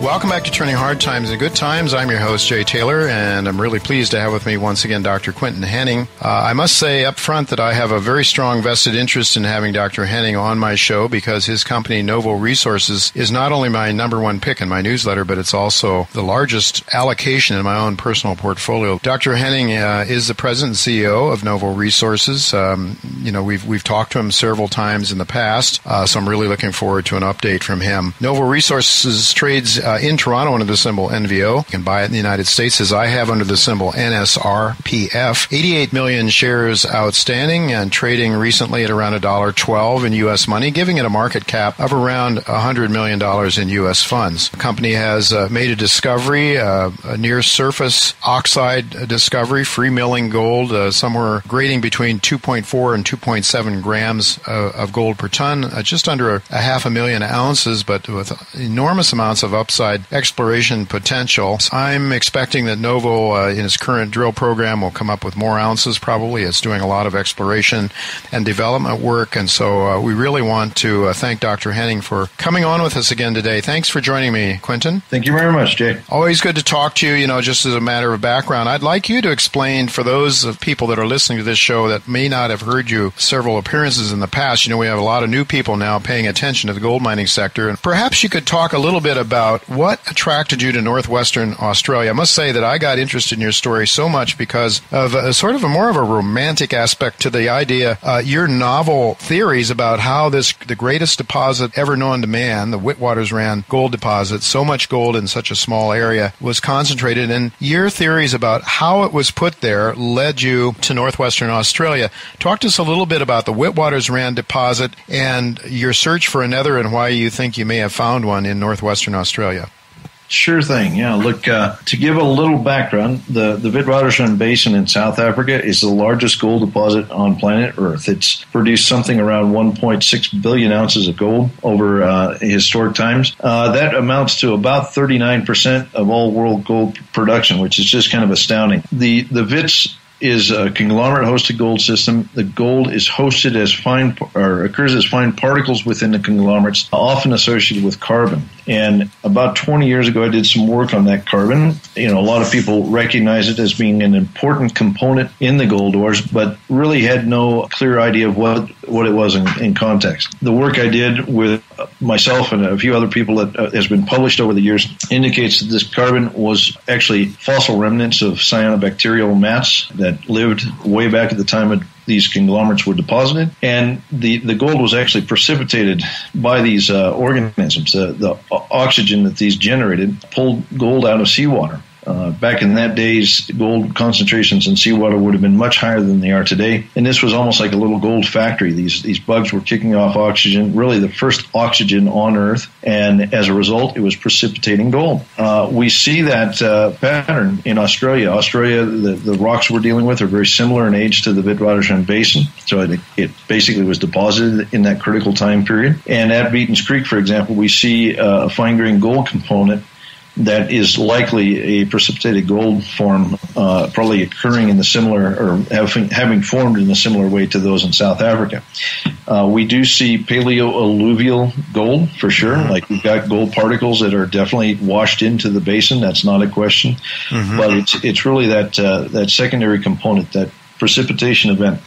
Welcome back to Turning Hard Times and Good Times. I'm your host, Jay Taylor, and I'm really pleased to have with me once again Dr. Quinton Hennigh. Uh, I must say up front that I have a very strong vested interest in having Dr. Hennigh on my show because his company, Novo Resources, is not only my number one pick in my newsletter, but it's also the largest allocation in my own personal portfolio. Dr. Hennigh uh, is the president and CEO of Novo Resources. Um, you know, we've, we've talked to him several times in the past, uh, so I'm really looking forward to an update from him. Novo Resources trades uh, in Toronto under the symbol NVO. You can buy it in the United States as I have under the symbol NSRPF. 88 million shares outstanding and trading recently at around $1.12 in U.S. money, giving it a market cap of around $100 million in U.S. funds. The company has uh, made a discovery, uh, a near surface oxide discovery, free milling gold, uh, somewhere grading between 2.4 and 2.7 grams uh, of gold per ton, uh, just under a, a half a million ounces, but with enormous amounts of upside upside exploration potential. I'm expecting that Novo, uh, in its current drill program, will come up with more ounces probably. It's doing a lot of exploration and development work, and so uh, we really want to uh, thank Dr. Hennigh for coming on with us again today. Thanks for joining me, Quinton. Thank you very much, Jay. Always good to talk to you, you know, just as a matter of background. I'd like you to explain for those of people that are listening to this show that may not have heard you several appearances in the past. You know, we have a lot of new people now paying attention to the gold mining sector, and perhaps you could talk a little bit about what attracted you to northwestern Australia? I must say that I got interested in your story so much because of a, sort of a more of a romantic aspect to the idea. Uh, your novel theories about how this the greatest deposit ever known to man, the Witwatersrand gold deposit, so much gold in such a small area, was concentrated. And your theories about how it was put there led you to northwestern Australia. Talk to us a little bit about the Witwatersrand deposit and your search for another, and why you think you may have found one in northwestern Australia. Sure thing. Yeah. Look, uh, to give a little background, the, the Witwatersrand Basin in South Africa is the largest gold deposit on planet Earth. It's produced something around 1.6 billion ounces of gold over uh, historic times. Uh, that amounts to about 39% of all world gold production, which is just kind of astounding. The, the Wits is a conglomerate hosted gold system. The gold is hosted as fine or occurs as fine particles within the conglomerates, often associated with carbon. And about 20 years ago, I did some work on that carbon. You know, a lot of people recognize it as being an important component in the gold ores, but really had no clear idea of what, what it was in, in context. The work I did with myself and a few other people that uh, has been published over the years indicates that this carbon was actually fossil remnants of cyanobacterial mats that lived way back at the time of these conglomerates were deposited, and the, the gold was actually precipitated by these uh, organisms. The, the oxygen that these generated pulled gold out of seawater. Uh, back in that days, gold concentrations in seawater would have been much higher than they are today. And this was almost like a little gold factory. These, these bugs were kicking off oxygen, really the first oxygen on Earth. And as a result, it was precipitating gold. Uh, we see that uh, pattern in Australia. Australia, the, the rocks we're dealing with are very similar in age to the Witwatersrand Basin. So it, it basically was deposited in that critical time period. And at Beaton's Creek, for example, we see uh, a fine grained gold component that is likely a precipitated gold form, uh, probably occurring in the similar or having, having formed in a similar way to those in South Africa. Uh, we do see paleo-alluvial gold for sure. Mm-hmm. Like we've got gold particles that are definitely washed into the basin. That's not a question, mm-hmm. but it's it's really that uh, that secondary component, that precipitation event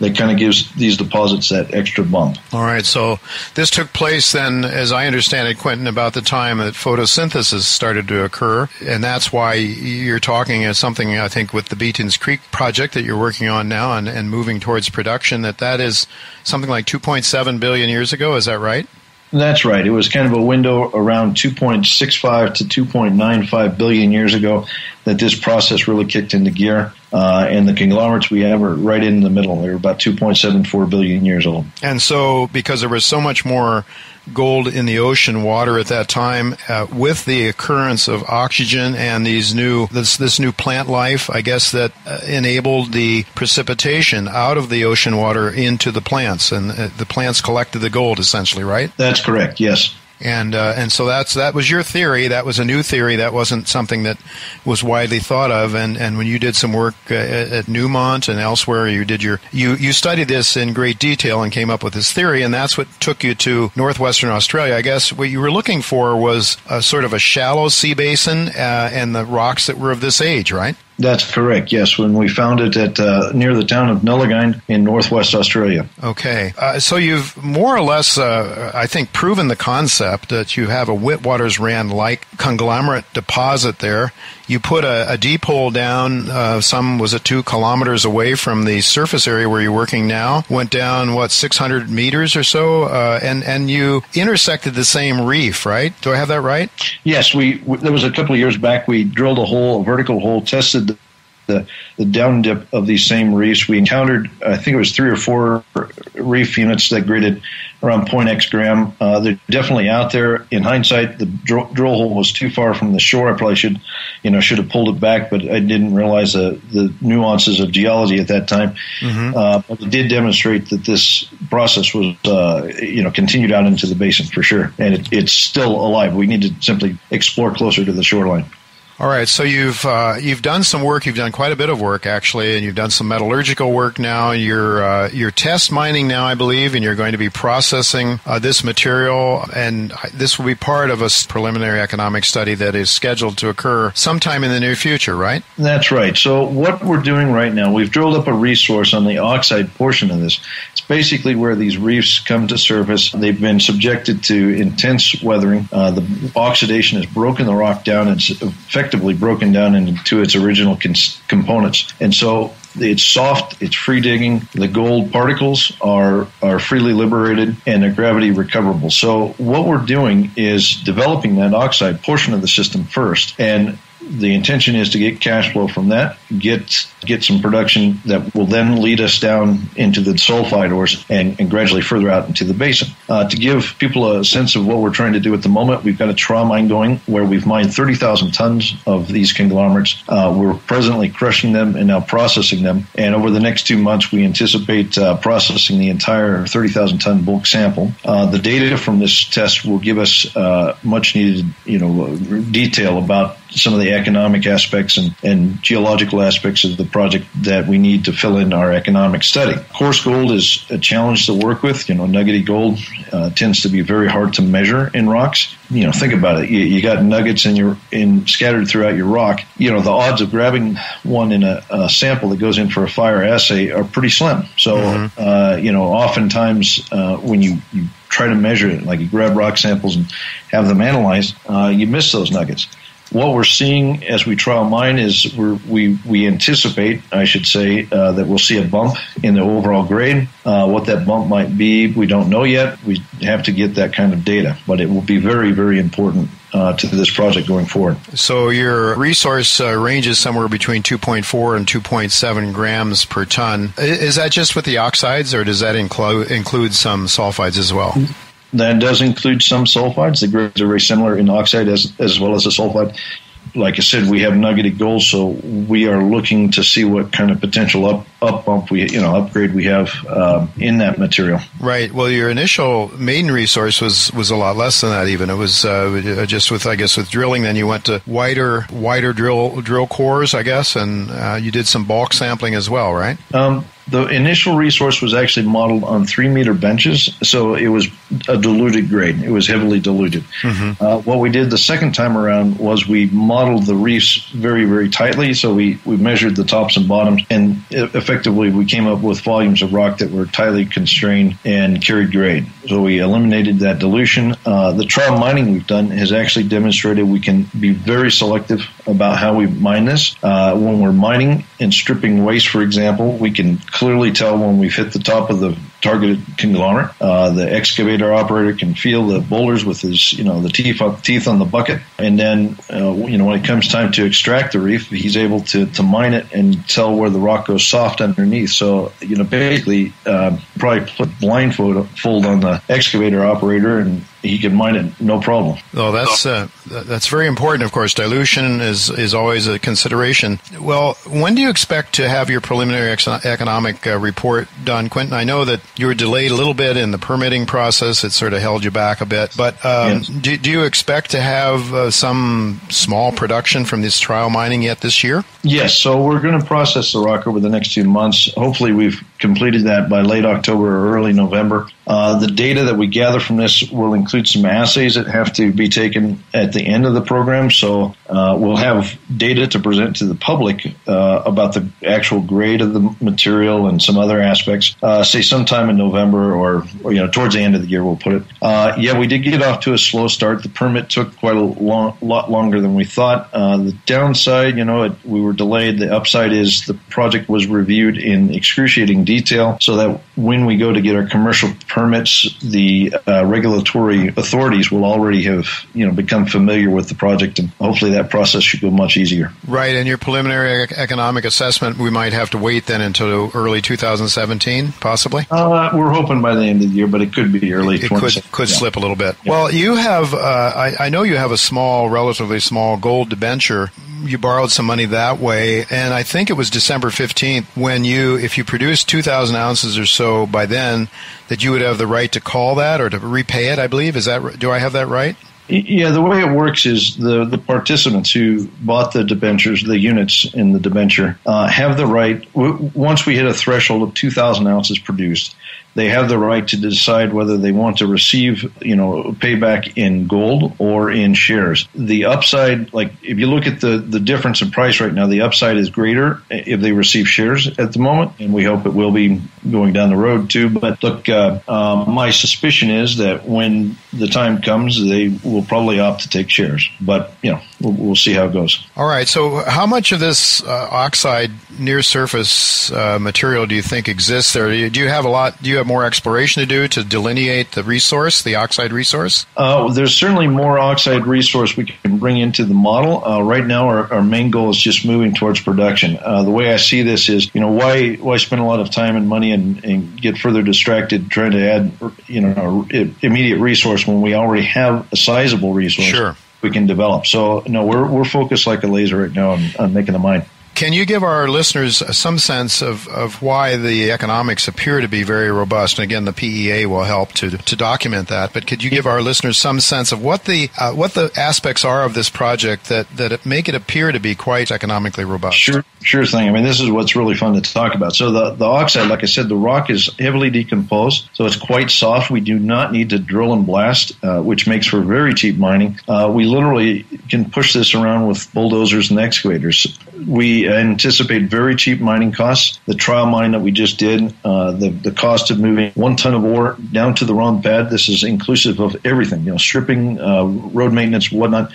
that kind of gives these deposits that extra bump. All right. So this took place then, as I understand it, Quinton, about the time that photosynthesis started to occur, and that's why you're talking as something I think with the Beaton's Creek project that you're working on now and, and moving towards production. That that is something like 2.7 billion years ago. Is that right? That's right. It was kind of a window around 2.65 to 2.95 billion years ago that this process really kicked into gear. Uh, and the conglomerates we have are right in the middle. They're about 2.74 billion years old. And so, because there was so much more gold in the ocean water at that time, uh, with the occurrence of oxygen and these new this this new plant life, I guess that uh, enabled the precipitation out of the ocean water into the plants, and uh, the plants collected the gold essentially, right? That's correct. Yes. And uh, and so that's that was your theory. That was a new theory. That wasn't something that was widely thought of. And and when you did some work uh, at, Newmont and elsewhere, you did your you you studied this in great detail and came up with this theory. And that's what took you to northwestern Australia. I guess what you were looking for was a sort of a shallow sea basin uh, and the rocks that were of this age, right? That's correct. Yes, when we found it at uh, near the town of Nullagine in northwest Australia. Okay, uh, so you've more or less, uh, I think, proven the concept that you have a Witwatersrand-like conglomerate deposit there. You put a, a deep hole down. Uh, some was it two kilometers away from the surface area where you're working now. Went down what 600 meters or so, uh, and and you intersected the same reef, right? Do I have that right? Yes, we. There was a couple of years back. We drilled a hole, a vertical hole, tested the, the down dip of these same reefs. We encountered, I think it was three or four reef units that graded around 0.x gram. Uh, they're definitely out there. In hindsight, the drill, drill, hole was too far from the shore. I probably should, you know, should have pulled it back, but I didn't realize the, the nuances of geology at that time. Mm-hmm. Uh, but it did demonstrate that this process was, uh, you know, continued out into the basin for sure, and it, it's still alive. We need to simply explore closer to the shoreline. All right, so you've uh, you've done some work. You've done quite a bit of work actually, and you've done some metallurgical work now. You're uh, you're test mining now, I believe, and you're going to be processing uh, this material. And this will be part of a preliminary economic study that is scheduled to occur sometime in the near future, right? That's right. So what we're doing right now, we've drilled up a resource on the oxide portion of this. It's basically where these reefs come to surface. They've been subjected to intense weathering. Uh, the oxidation has broken the rock down and effectively broken down into its original cons- components. And so it's soft, it's free digging. The gold particles are are freely liberated and they're gravity recoverable. So what we're doing is developing that oxide portion of the system first, and the intention is to get cash flow from that, get get some production that will then lead us down into the sulfide ores and, and gradually further out into the basin. Uh, to give people a sense of what we're trying to do at the moment, we've got a trial mine going where we've mined 30,000 tons of these conglomerates. Uh, we're presently crushing them and now processing them. And over the next two months, we anticipate uh, processing the entire 30,000 ton bulk sample. Uh, the data from this test will give us uh, much needed, you know, detail about some of the economic aspects and, and geological aspects of the project that we need to fill in our economic study. Coarse gold is a challenge to work with. You know, nuggety gold uh, tends to be very hard to measure in rocks. You know, think about it. You, you, got nuggets in your in scattered throughout your rock. You know, the odds of grabbing one in a, a sample that goes in for a fire assay are pretty slim. So, mm-hmm. uh, you know, oftentimes uh, when you, you try to measure it, like you grab rock samples and have them analyzed, uh, you miss those nuggets what we're seeing as we trial mine is we we anticipate, I should say, uh, that we'll see a bump in the overall grade. Uh, what that bump might be, we don't know yet. We have to get that kind of data, but it will be very, very important uh, to this project going forward. So your resource uh, ranges somewhere between 2.4 and 2.7 grams per ton. Is that just with the oxides, or does that include include some sulfides as well? That does include some sulfides. The grades are very similar in oxide as, as well as the sulfide. Like I said, we have nuggeted gold, so we are looking to see what kind of potential up, up bump we, you know, upgrade we have um, in that material. Right. Well, your initial maiden resource was was a lot less than that. Even it was uh, just with, I guess, with drilling. Then you went to wider wider drill drill cores, I guess, and uh, you did some bulk sampling as well, right? Um, the initial resource was actually modeled on three meter benches, so it was a diluted grade. It was heavily diluted. Mm-hmm. Uh, what we did the second time around was we modeled the reefs very, very tightly. So we, we measured the tops and bottoms, and effectively we came up with volumes of rock that were tightly constrained and carried grade. So we eliminated that dilution. Uh, the trial mining we've done has actually demonstrated we can be very selective about how we mine this. Uh, when we're mining and stripping waste, for example, we can clearly tell when we've hit the top of the targeted conglomerate. Uh, the excavator operator can feel the boulders with his, you know, the teeth on, teeth on the bucket, and then, uh, you know, when it comes time to extract the reef, he's able to, to mine it and tell where the rock goes soft underneath. So, you know, basically, uh, probably put blindfold fold on the excavator operator and he can mine it no problem. Oh, that's uh, that's very important. Of course, dilution is is always a consideration. Well, when do you expect to have your preliminary ex- economic uh, report done, Quinton? I know that you were delayed a little bit in the permitting process; it sort of held you back a bit. But um, yes. do, do, you expect to have uh, some small production from this trial mining yet this year? Yes. So we're going to process the rock over the next two months. Hopefully, we've completed that by late October or early November. Uh, the data that we gather from this will include some assays that have to be taken at the end of the program. So uh, we'll have data to present to the public uh, about the actual grade of the material and some other aspects. Uh, say sometime in November or, or, you know towards the end of the year, we'll put it. Uh, yeah, we did get off to a slow start. The permit took quite a long, lot longer than we thought. Uh, the downside, you know, it, we were delayed. The upside is the project was reviewed in excruciating detail, so that when we go to get our commercial permits, the uh, regulatory authorities will already have you know become familiar with the project, and hopefully that process should go much easier. Right, and your preliminary economic assessment, we might have to wait then until early 2017, possibly. Uh, we're hoping by the end of the year, but it could be early. It, it could could yeah. slip a little bit. Yeah. Well, you have, uh, I, I know you have a small, relatively small gold debenture you borrowed some money that way, and I think it was December 15th when you, if you produced 2,000 ounces or so by then, that you would have the right to call that or to repay it. I believe is that do I have that right? Yeah, the way it works is the, the participants who bought the debentures, the units in the debenture, uh, have the right, w- once we hit a threshold of 2,000 ounces produced, they have the right to decide whether they want to receive, you know, payback in gold or in shares. The upside, like if you look at the, the difference in price right now, the upside is greater if they receive shares at the moment, and we hope it will be going down the road too. But look, uh, uh, my suspicion is that when the time comes, they will probably opt to take shares. But you know, we'll, we'll see how it goes. All right. So, how much of this uh, oxide near surface uh, material do you think exists there? Do you have a lot? Do you have more exploration to do to delineate the resource, the oxide resource? Uh, there's certainly more oxide resource we can bring into the model. Uh, right now, our, our, main goal is just moving towards production. Uh, the way I see this is, you know, why why spend a lot of time and money and, and get further distracted trying to add, you know, immediate resource when we already have a sizable resource. Sure we can develop. So no, we're we're focused like a laser right now on, on making the mine. Can you give our listeners some sense of, of why the economics appear to be very robust? And again, the PEA will help to, to document that. But could you give our listeners some sense of what the uh, what the aspects are of this project that that make it appear to be quite economically robust? Sure, sure thing. I mean, this is what's really fun to talk about. So the the oxide, like I said, the rock is heavily decomposed, so it's quite soft. We do not need to drill and blast, uh, which makes for very cheap mining. Uh, we literally can push this around with bulldozers and excavators. We anticipate very cheap mining costs. The trial mine that we just did, uh, the the cost of moving one ton of ore down to the ROM pad. This is inclusive of everything, you know, stripping, uh, road maintenance, whatnot.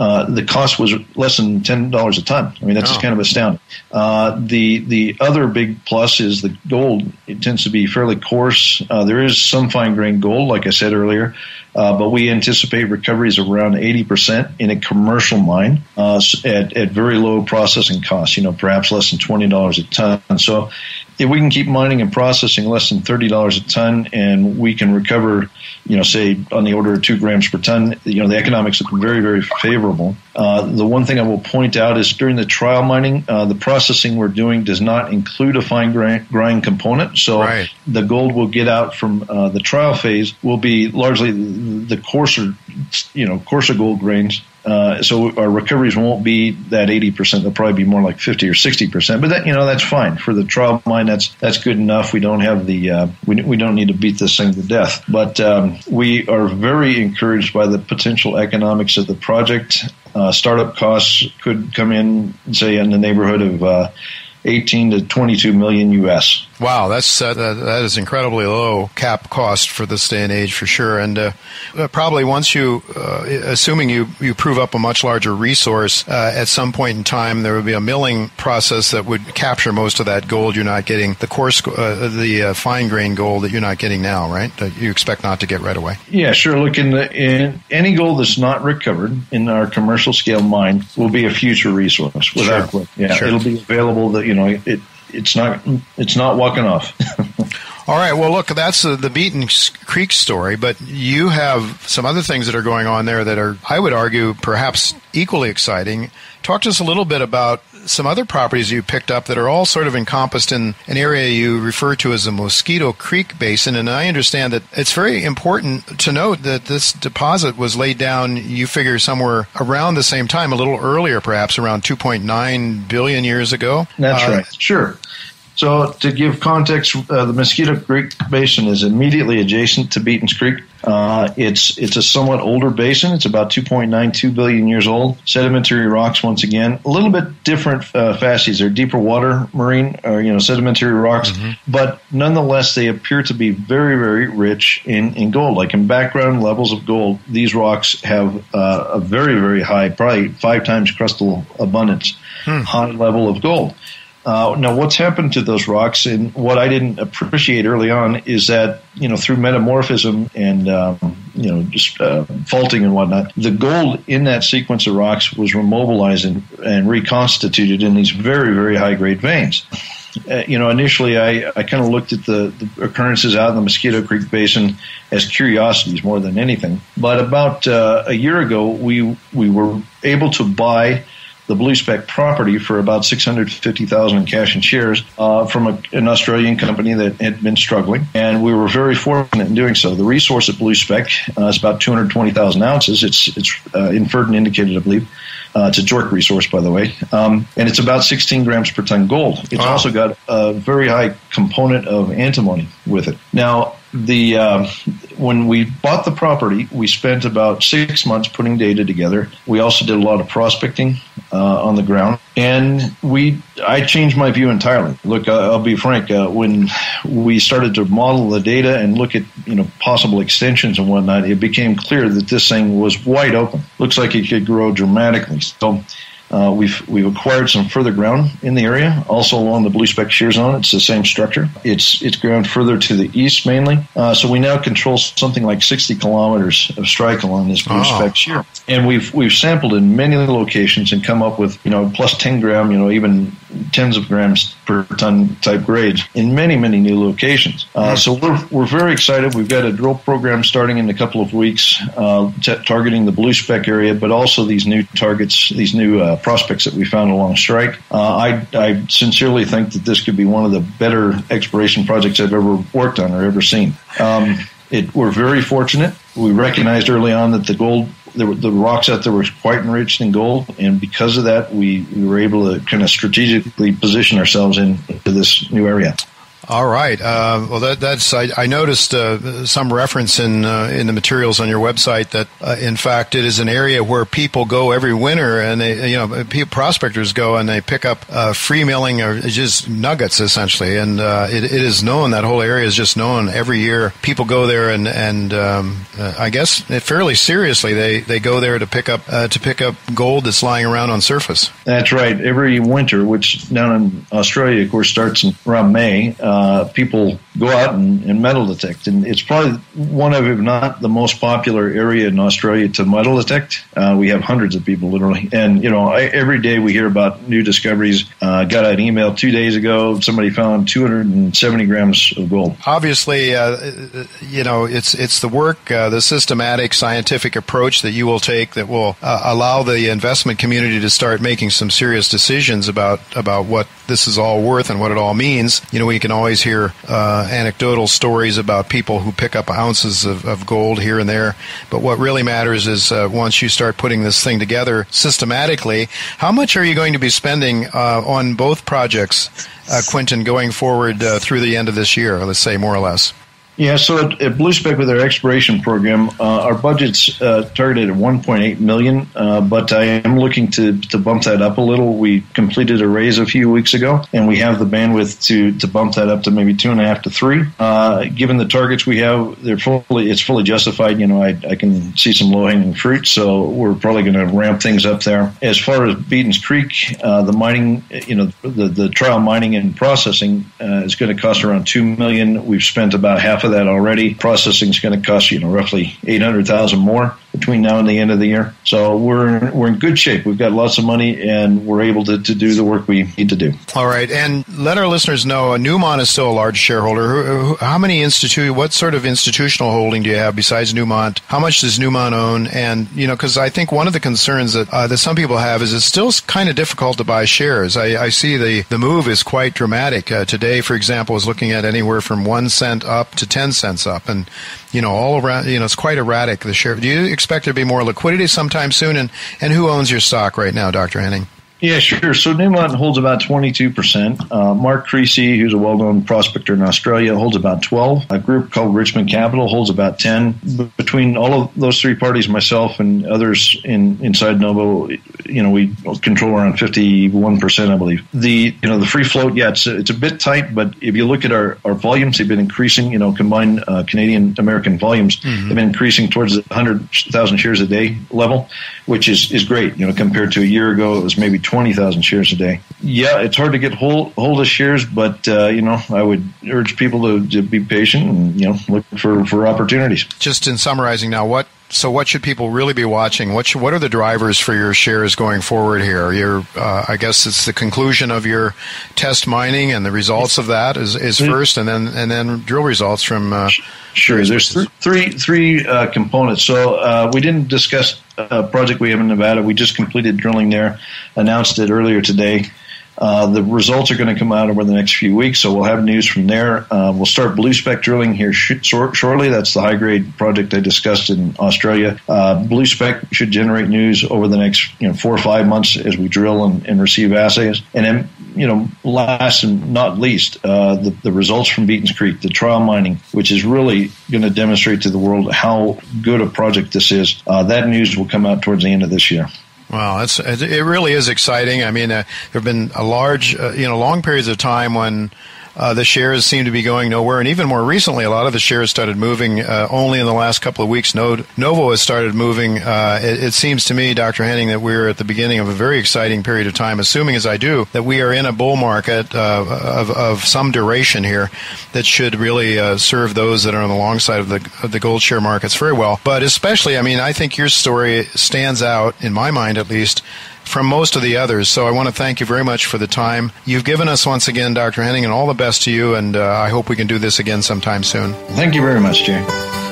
Uh, the cost was less than ten dollars a ton. I mean, that's oh. kind of astounding. Uh, the the other big plus is the gold. It tends to be fairly coarse. Uh, there is some fine grained gold, like I said earlier, uh, but we anticipate recoveries of around eighty percent in a commercial mine uh, at at very low processing costs. You know, perhaps less than twenty dollars a ton. So if we can keep mining and processing less than thirty dollars a ton, and we can recover, you know, say on the order of two grams per ton, you know, the economics look very, very favorable. Uh, the one thing I will point out is during the trial mining, uh, the processing we're doing does not include a fine grind, grind component. So right. the gold we'll get out from uh, the trial phase will be largely the coarser, you know, coarser gold grains uh, so our recoveries won't be that 80%. They'll probably be more like 50 or 60%. But that, you know, that's fine for the trial mine. That's, that's good enough. We don't have the, uh, we, we don't need to beat this thing to death. But, um, we are very encouraged by the potential economics of the project. Uh, startup costs could come in, say, in the neighborhood of, uh, 18 to 22 million US. Wow, that's uh, that is incredibly low cap cost for this day and age for sure. And uh, uh, probably once you, uh, assuming you you prove up a much larger resource, uh, at some point in time there would be a milling process that would capture most of that gold you're not getting, the coarse, uh, the fine grain gold that you're not getting now, right? That you expect not to get right away. Yeah, sure. Look, in, the, in any gold that's not recovered in our commercial scale mine will be a future resource. Without, sure. yeah, sure. it'll be available. That you know it it's not it's not walking off. All right. Well, look, that's uh, the Beaton Creek story, but you have some other things that are going on there that are, I would argue, perhaps equally exciting. Talk to us a little bit about some other properties you picked up that are all sort of encompassed in an area you refer to as the Mosquito Creek Basin. And I understand that it's very important to note that this deposit was laid down, you figure, somewhere around the same time, a little earlier, perhaps around 2.9 billion years ago. That's uh, right. Sure. So, to give context, uh, the Mosquito Creek Basin is immediately adjacent to Beaton's Creek. Uh, it's it's a somewhat older basin. It's about 2.92 billion years old. Sedimentary rocks, once again, a little bit different uh, facies. They're deeper water marine, or you know, sedimentary rocks, mm-hmm. but nonetheless, they appear to be very, very rich in, in gold. Like in background levels of gold, these rocks have uh, a very, very high, probably five times crustal abundance, hmm. high level of gold. Uh, now, what's happened to those rocks, and what I didn't appreciate early on, is that you know through metamorphism and um, you know just uh, faulting and whatnot, the gold in that sequence of rocks was remobilized and, and reconstituted in these very very high grade veins. Uh, you know, initially I, I kind of looked at the, the, occurrences out in the Mosquito Creek Basin as curiosities more than anything. But about uh, a year ago, we we were able to buy the Blue Spec property for about 650000 in cash and shares uh, from a, an Australian company that had been struggling. And we were very fortunate in doing so. The resource at Blue Spec uh, is about 220,000 ounces. It's, it's uh, inferred and indicated, I believe. Uh, it's a JORC resource, by the way. Um, and it's about 16 grams per ton gold. It's wow. also got a very high component of antimony with it. Now, the uh, when we bought the property, we spent about six months putting data together. We also did a lot of prospecting uh, on the ground, and we I changed my view entirely. Look, I'll be frank. Uh, when we started to model the data and look at you know possible extensions and whatnot, it became clear that this thing was wide open. Looks like it could grow dramatically. So uh, we've we've acquired some further ground in the area, also along the blue spec shear zone. It's the same structure. It's it's ground further to the east mainly. Uh, so we now control something like 60 kilometers of strike along this blue oh. spec shear, and we've we've sampled in many locations and come up with you know plus 10 gram, you know even tens of grams per ton type grades in many many new locations. Uh, so we're we're very excited. We've got a drill program starting in a couple of weeks, uh, t- targeting the blue spec area, but also these new targets, these new uh, prospects that we found along strike. Uh, I, I sincerely think that this could be one of the better exploration projects I've ever worked on or ever seen. Um, it, we're very fortunate. We recognized early on that the gold, the, the, rocks out there were quite enriched in gold, and because of that, we, we were able to kind of strategically position ourselves in, into this new area. All right. Uh, well, that, that's I, I noticed uh, some reference in uh, in the materials on your website that uh, in fact it is an area where people go every winter, and they you know prospectors go and they pick up uh, free milling or just nuggets essentially, and uh, it, it is known that whole area is just known every year. People go there and and um, I guess fairly seriously they, they go there to pick up to pick up gold that's lying around on surface. That's right. Every winter, which down in Australia, of course, starts in, around May uh, people go out and, and, metal detect. And it's probably one of, if not the most popular area in Australia to metal detect. Uh, we have hundreds of people literally. And, you know, I, every day we hear about new discoveries. Uh, got an email two days ago. Somebody found 270 grams of gold. Obviously, uh, you know, it's, it's the work, uh, the systematic scientific approach that you will take that will uh, allow the investment community to start making some serious decisions about, about what this is all worth and what it all means. You know, we can always hear uh, anecdotal stories about people who pick up ounces of, of, gold here and there. But what really matters is uh, once you start putting this thing together systematically, how much are you going to be spending uh, on both projects, uh, Quinton, going forward uh, through the end of this year, let's say more or less? Yeah, so at, at Blue Spec with our exploration program, uh, our budget's uh, targeted at 1.8 million, uh, but I am looking to, to bump that up a little. We completed a raise a few weeks ago, and we have the bandwidth to, to bump that up to maybe two and a half to three. Uh, given the targets we have, they're fully it's fully justified. You know, I, I can see some low hanging fruit, so we're probably going to ramp things up there. As far as Beaton's Creek, uh, the mining, you know, the the trial mining and processing uh, is going to cost around two million. We've spent about half of that already. Processing is going to cost you know roughly eight hundred thousand more. Between now and the end of the year. So we're we're in good shape. We've got lots of money, and we're able to, to do the work we need to do. All right, and let our listeners know, uh, Newmont is still a large shareholder. How many institute? What sort of institutional holding do you have besides Newmont? How much does Newmont own? And you know, because I think one of the concerns that uh, that some people have is it's still kind of difficult to buy shares. I, I see the the move is quite dramatic. Uh, today, for example, is looking at anywhere from one cent up to ten cents up, and you know, all around. You know, it's quite erratic. The share. Do you expect there to be more liquidity sometime soon? And and who owns your stock right now, Doctor Hennigh? Yeah, sure. So Newmont holds about 22%. Uh, Mark Creasy, who's a well-known prospector in Australia, holds about 12. A group called Richmond Capital holds about 10. Between all of those three parties, myself and others in inside Novo, you know, we control around 51%, I believe. The, you know, the free float, yeah, it's, it's a bit tight, but if you look at our, our volumes, they've been increasing, you know, combined uh, Canadian American volumes mm-hmm. have been increasing towards the 100,000 shares a day level, which is, is great. You know, compared to a year ago, it was maybe 20,000 shares a day. Yeah, it's hard to get hold, hold of shares, but, uh, you know, I would urge people to, to be patient and, you know, look for, for opportunities. Just in summarizing now, what so, what should people really be watching? What should, what are the drivers for your shares going forward here? Your, uh, I guess it's the conclusion of your test mining and the results of that is, is first, and then and then drill results from. Uh, sure, there's th- three three uh, components. So uh, we didn't discuss a project we have in Nevada. We just completed drilling there, announced it earlier today. Uh, the results are going to come out over the next few weeks, so we'll have news from there. Uh, we'll start blue spec drilling here sh- shortly. That's the high grade project I discussed in Australia. Uh, blue spec should generate news over the next you know four or five months as we drill and, and receive assays. And then you know, last and not least, uh, the, the results from Beaton's Creek, the trial mining, which is really going to demonstrate to the world how good a project this is. Uh, that news will come out towards the end of this year. Wow, it's it really is exciting. I mean, uh, there have been a large, uh, you know, long periods of time when uh, the shares seem to be going nowhere. And even more recently, a lot of the shares started moving uh, only in the last couple of weeks. Novo has started moving. Uh, it, it, seems to me, Dr. Hennigh, that we're at the beginning of a very exciting period of time, assuming as I do, that we are in a bull market uh, of, of some duration here that should really uh, serve those that are on the long side of the, of the gold share markets very well. But especially, I mean, I think your story stands out, in my mind at least, from most of the others. So I want to thank you very much for the time you've given us once again, Dr. Hennigh, and all the best to you. And uh, I hope we can do this again sometime soon. Thank you very much, Jay.